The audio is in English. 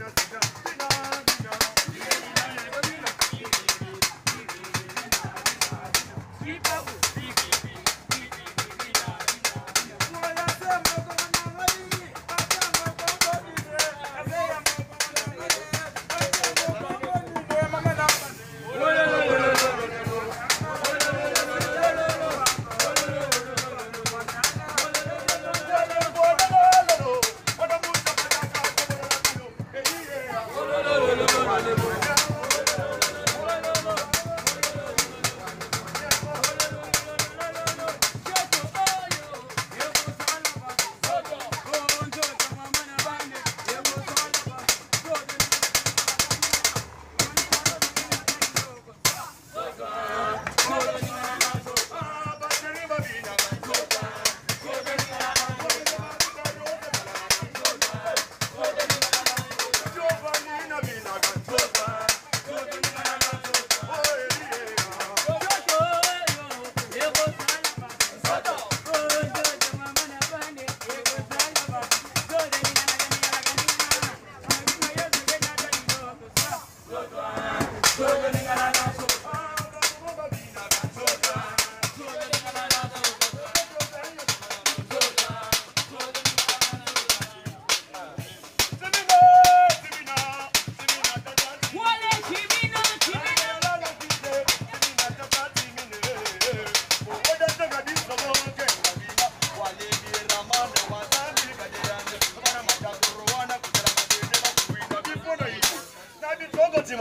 doesn't. Go, go. Mami,